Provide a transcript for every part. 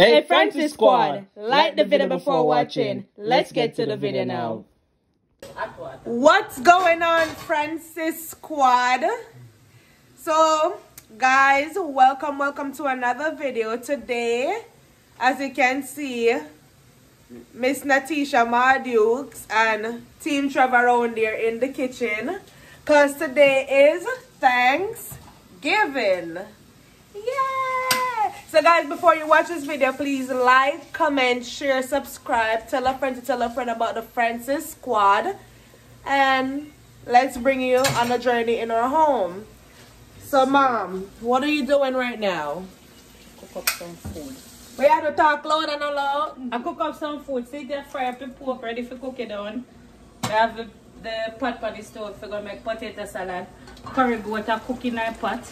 let. Hey, Francis Squad, like the video before watching. Let's get to the video now. What's going on, Francis Squad? So, guys, welcome, welcome to another video. Today, as you can see, Miss Natisha Mardukes and Team Trevor around there in the kitchen. Because today is Thanksgiving. Yeah! So guys, before you watch this video, please like, comment, share, subscribe. Tell a friend to tell a friend about the Francis Squad. And let's bring you on a journey in our home. So mom, what are you doing right now? Cook up some food. We have to talk loud and loud. I cook up some food. See, they fry up the pork ready for cook it down. We have the, the pot on the stove. We're going to make potato salad. Curry goat cooking in a pot.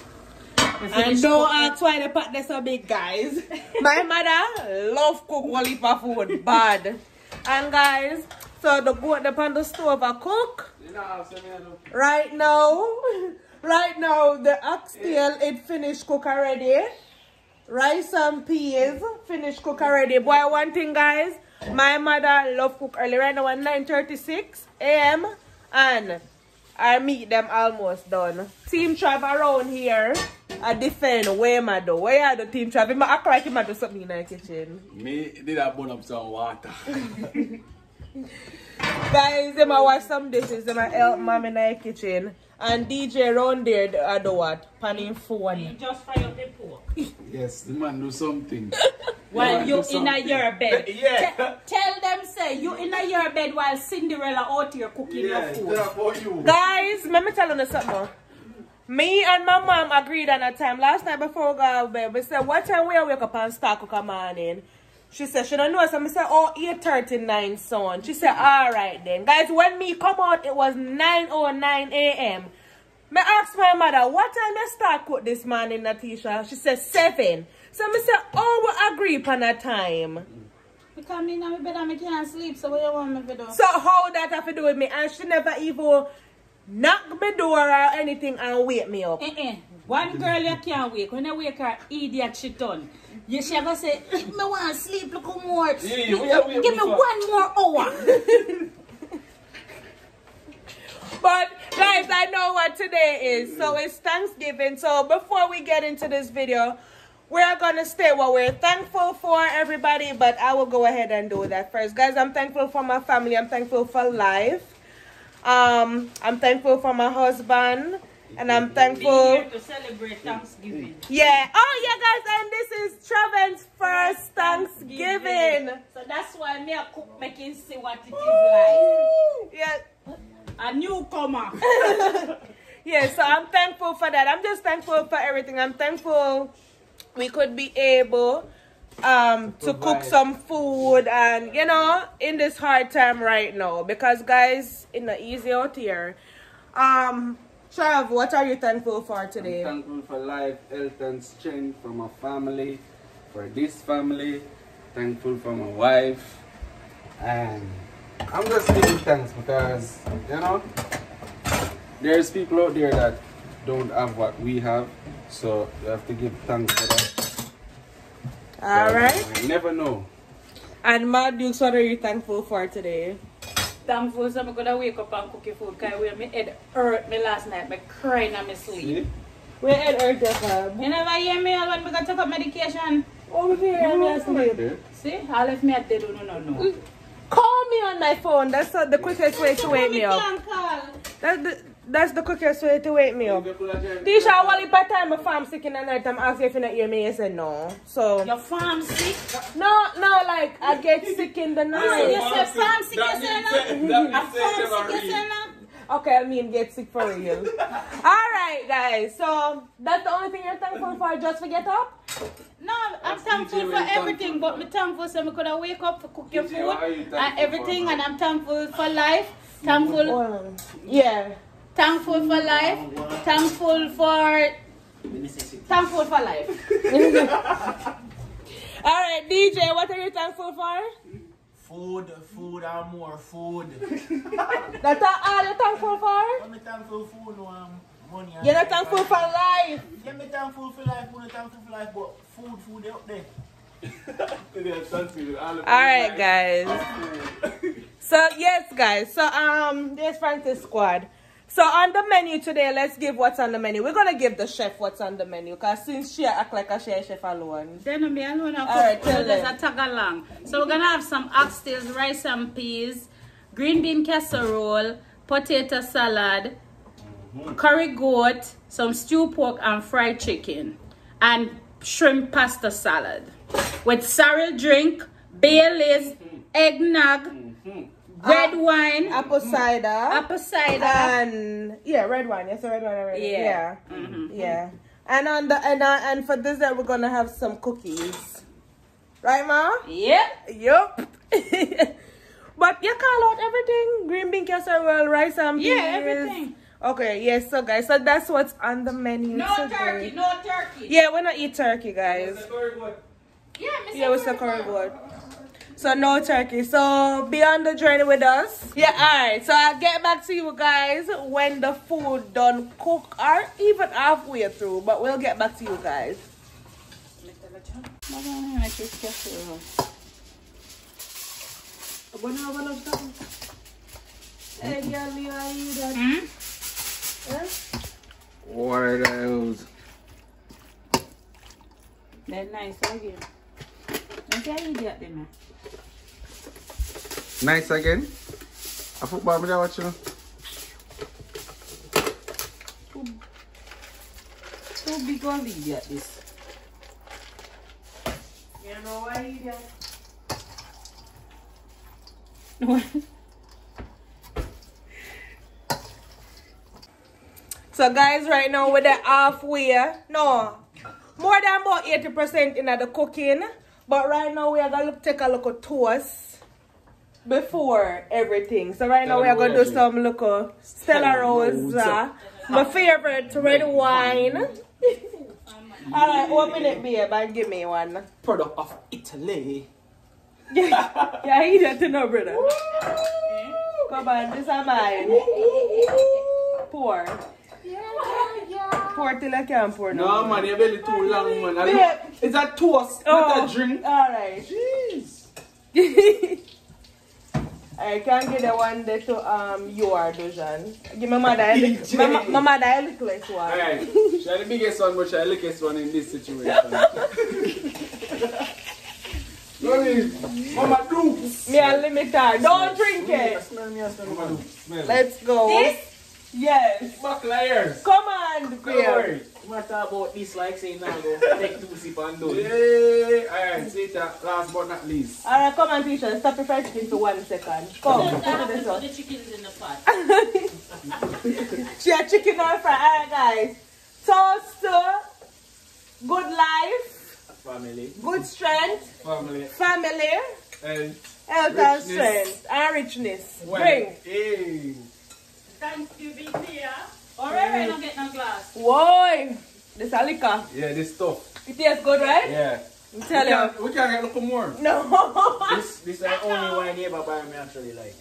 And don't ask why the pot is so big, guys. My mother love cook heap food, bad. And guys, so the goat up on the stove a cook. Right now, right now the oxtail it finished cook already. Rice and peas finished cook already. Boy, one thing, guys, my mother love cook early. Right now at 9:36 a.m. and our meat them almost done. Team Trav around here. I defend where my do. Where are the team Trav? Him act like him a do something in the kitchen. Me did I burn up some water. Guys, them a wash some dishes. Them a help mom in the kitchen. And DJ around there do- I do what? Panning You phone. just fry up the pork. yes, the man do something. While you in a your bed. Yeah. Te- tell them say you in a your bed while Cinderella out here cooking your food. for you. Guys, let me tell you something. Me and my mom agreed on a time last night before we go to bed. We said, what time we wake up and start cook a morning? She said, she don't know. So I said, oh, 8.39 son. She said, all right then. Guys, when me come out, it was 9.09 a.m. Me ask my mother, what time they start cook this morning, Natisha? She said, 7. So I said, oh, we agree upon a time. Because me in my bed and I can't sleep, so what you want me to do? So how that have to do with me? And she never even knock my door or anything and wake me up. Eh eh. One girl you can't wake. When I wake her, idiot she done. You should have say, if me want to sleep, look how more. Yeah, we have- we have Give me before. one more hour. But guys, I know what today is. So it's Thanksgiving. So before we get into this video, we're gonna state what we're thankful for, everybody. But I will go ahead and do that first, guys. I'm thankful for my family. I'm thankful for life. Um, I'm thankful for my husband, and I'm thankful. to celebrate Thanksgiving. Yeah. Oh yeah, guys, and this is Treven's first Thanksgiving. So that's why me a cook making see what it is Yeah. like. Yeah. A newcomer. Yeah, so I'm thankful for that. I'm just thankful for everything. I'm thankful we could be able um to cook some food and you know in this hard time right now because guys in the easy out here. Um Trav, what are you thankful for today? I'm thankful for life, health, and strength for my family, for this family. Thankful for my wife, and I'm just giving thanks because you know there's people out there that don't have what we have, so you have to give thanks for that. All right. You never know. And Mad Dukes, what are you thankful for today? Thankful so I'm gonna wake up and cook your food. Cause when me head hurt me last night, me crying in my sleep. See? Where at Earth FM? You never hear me when we got to take up medication. Oh, here and I sleep. See, I left me at dead. No, no, no. Call me on my phone. That's uh, the quickest way to wake me up. call. That's the, that's the quickest way to wake me up. Tisha, while if I time my farm sick in the night, I'm asking if you not hear me. You said no. So Your farm sick. no, no, like I get sick in the You night. said farm sick, you said no. A farm sick, you said no. Okay, I mean get sick for real. All right, guys. So that's the only thing you're thankful for. Just forget up. No, I'm thankful for everything, but I'm thankful so I could have wake up to cook your food you and everything, for, and I'm thankful for life. Thankful, yeah. Thankful for life. Thankful for, thankful for life. All right, DJ. What are you thankful for? Food, food, and more food. That's all you're thankful for. I'm thankful for no um, money. and You're not thankful for life. Yeah, me thankful for life, but not thankful for life, but food, food out there. All right, guys. So yes, guys. So um, there's Francis Squad. So on the menu today, let's give what's on the menu. We're gonna give the chef what's on the menu, cause since she act like a chef chef alone. Then me alone All right, tell them. a tag along. So we're gonna have some oxtails, rice and peas, green bean casserole, potato salad, curry goat, some stew pork and fried chicken, and shrimp pasta salad with sorrel drink, Baileys, eggnog, red ah, wine, Apple mm. cider. apple cider. and yeah, red wine. Yes, red wine already. Yeah. Yeah. Mm-hmm. Yeah. And on the and uh, and for dessert, we're gonna have some cookies. Right, ma? Yep. Yup. but you call out everything: green bean casserole, rice and peas. Yeah, everything. Okay. Yes. So, guys, so that's what's on the menu No today. turkey, no turkey. Yeah, we're not eat turkey, guys. Yeah, Mr. Yeah, with the curry goat. So no turkey. So be on the journey with us. Yeah, alright. So I'll get back to you guys when the food done cook or even halfway through. But we'll get back to you guys. Hey, girl, you are you that? What are those? That's nice again. Let's say idiot them. Nice again? A football me watch you. Too big on idiot this. You know why you So guys, right now we're the halfway. No, more than about 80% in the cooking. But right now we are gonna look, take a look at toast before everything. So right now we are gonna do some look at Stella Rosa. Uh, my favorite red wine. Alright, open it babe and give me one. Product of Italy. yeah, yeah, that to know, brother. Come on, this is mine. Pour. Pour till I can't pour No more. man, your belly too long man. Babe. It's a toast, Oh, not a oh, drink. Alright. Jeez. I can give the one there to um your Dujan. Give my mother a little, my, ma- my mother a little less one. Alright. She's the biggest one, but she's the lickest one in this situation. Sorry. Mama do. Me a limit her. Don't drink it. Smell me, smell. Mama do. Smell. Let's go. This? Yes. Bucklayers. Come on, Don't babe. worry. You want to talk about this like saying now go take two sip and do it. Yay. Alright, Sita, uh, last but not least. Alright, come on, teacher. Stop the fried chicken for one second. Come. Put this Put up. the chickens in the pot. she had chicken on fry. Alright, guys. Toast to good life, Family. good strength, Family. family, And health and strength, and richness. well. Bring. Hey. Thanksgiving here. Alright, I don't get no glass. Whoa. This a liquor. Yeah, this stuff. It tastes good, right? Yeah. I'm telling you. We can get a little more. No. This this is the only wine here buy me actually like.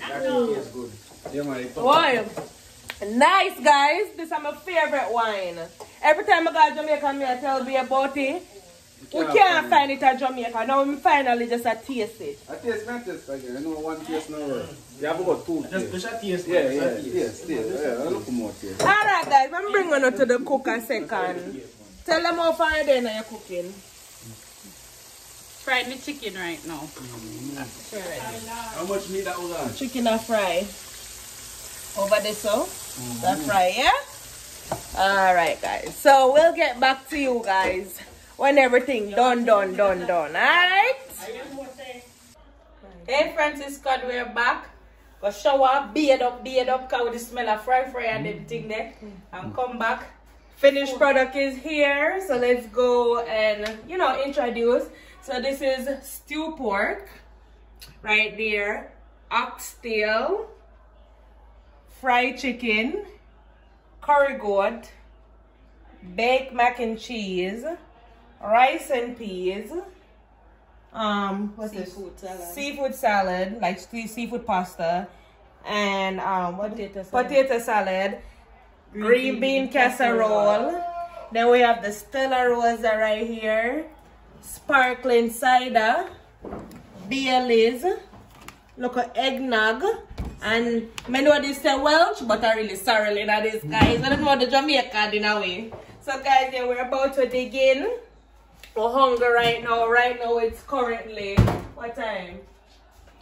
That tastes good. Yeah, man. It's Wine. Nice, guys. This is my favorite wine. Every time I go to Jamaica, me I tell me about it. We can't find it at Jamaica. Now we finally just a taste it. I taste not taste again. I know one taste no work. You have got two Just taste. just a taste. Yeah, man, yeah, taste. taste, taste. Yeah, a little more taste. Alright, guys. I'm bringing you to the cooker second. Tell them how far you're you're cooking. Fried the chicken right now. How much meat that was on? Chicken a fry. Over this, so. Mm-hmm. The fry, yeah? Alright, guys. So we'll get back to you guys when everything done, done, done, done. Alright? Hey, Francis Squad, we're back. Go shower, beard up, beard up, cause with the smell of fry fry and everything there. And come back. Finished product is here. So let's go and, you know, introduce. So this is stew pork. Right there. Oxtail. Fried chicken. Curry goat. Baked mac and cheese. Rice and peas. Um, what's Seafood this? salad. Seafood salad, like seafood pasta, and um, what Potato salad. Potato salad, green bean casserole, Then we have the Stella Rosa right here. Sparkling cider. Bailey's. Look at eggnog. And I know this say Welch, but I really sorry that this guys. I don't know the Jamaica in a way. So guys, yeah, we're about to dig in. We're hungry right now. Right now it's currently what time?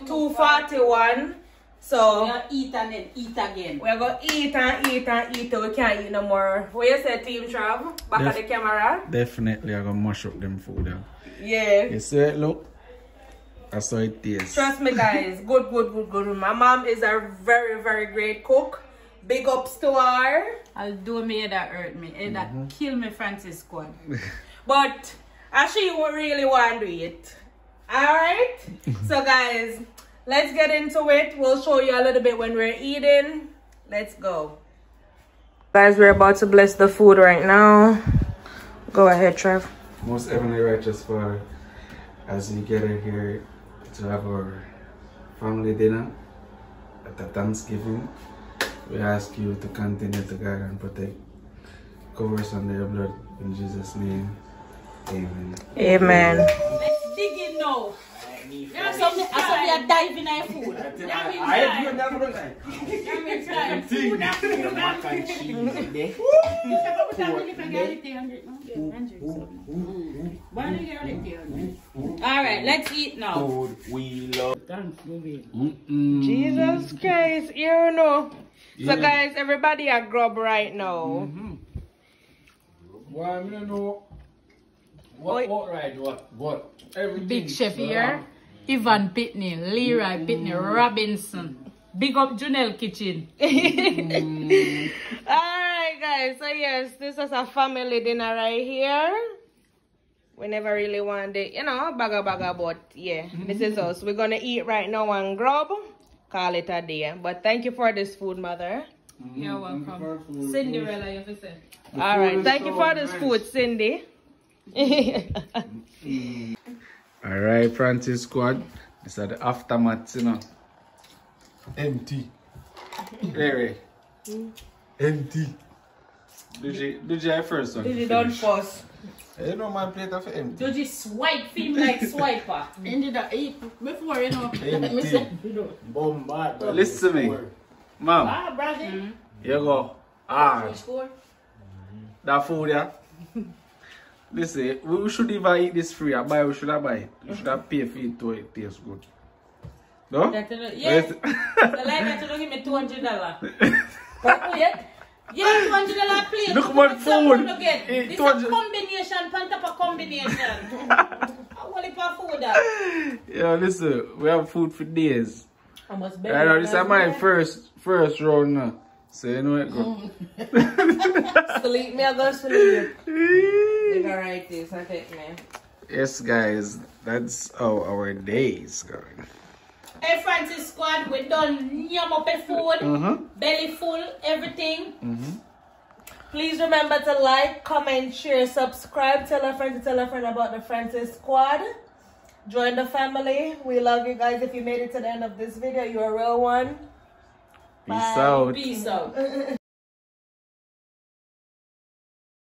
241. So We'll eat and then eat again. we're gonna eat and eat and eat till we can't eat no more. What you say, Team Trav? Back at the camera? Definitely I'm gonna mash up them food. Yeah. Yeah. You see it look? That's how it tastes. Trust me, guys. Good, good, good, good. My mom is a very, very great cook. Big ups to her. I'll do me that hurt me. Eh, that kill me Francis squad. But I she really want to do it. Alright? so guys, let's get into it. We'll show you a little bit when we're eating. Let's go. Guys, we're about to bless the food right now. Go ahead, Trev. Most heavenly righteous Father, as we gather here to have our family dinner at the Thanksgiving, we ask you to continue to guide and protect. Cover us under your blood in Jesus' name. Amen. Amen. Let's dig in now. Yeah, so me, so me a dive in our food. I try. do never done that. Yeah, me try. Food and food and Mac and cheese there. Alright, let's eat now. Food we love. Jesus Christ, you know. So guys, everybody a grub right now. Mm-hmm. Why I don't know Oi. What what right what what everything. Big chef here. Ivan Pitney, Leroy Pitney, mm. Robinson. Big up Junel Kitchen. Mm. Alright guys, so yes, this is a family dinner right here. We never really wanted, you know, baga baga, but yeah, this is mm. us. We're gonna eat right now and grub. Call it a day. But thank you for this food, mother. You're welcome. Cinderella, you have to say. Alright, thank you for this food, Cindy. Alright, Francis squad. This are the aftermath, you know. Empty. Larry, Empty. did you did you first one? Did you done first? You know my plate of empty. Do you swipe film like swiper? Ended up eat before, you know. Me say, Bombard. Listen to me. Mom, Ah, brother. you go hard. Score. That food, yeah. Listen, we should even eat this free. I buy, we should have buy it. We should have pay for it to it tastes good. No? Yes. The like that, you give me two hundred dollar. But wait. Two hundred dollar plate. Look what What's food. you This 200 a combination, pan top of combination. What if I food that? yeah, listen, we have food for days. I must I know this is my first first round now. So you know it go. Sleep me, I go sleep. You go right this, I take me. yes guys, that's how our day is going. Hey Francis squad, we done yum up a food, Mm-hmm. belly full, everything. Please remember to like, comment, share, subscribe. Tell a friend to tell a friend about the Francis Squad. Join the family. We love you guys. If you made it to the end of this video, you're a real one. Peace Bye. out. Peace out.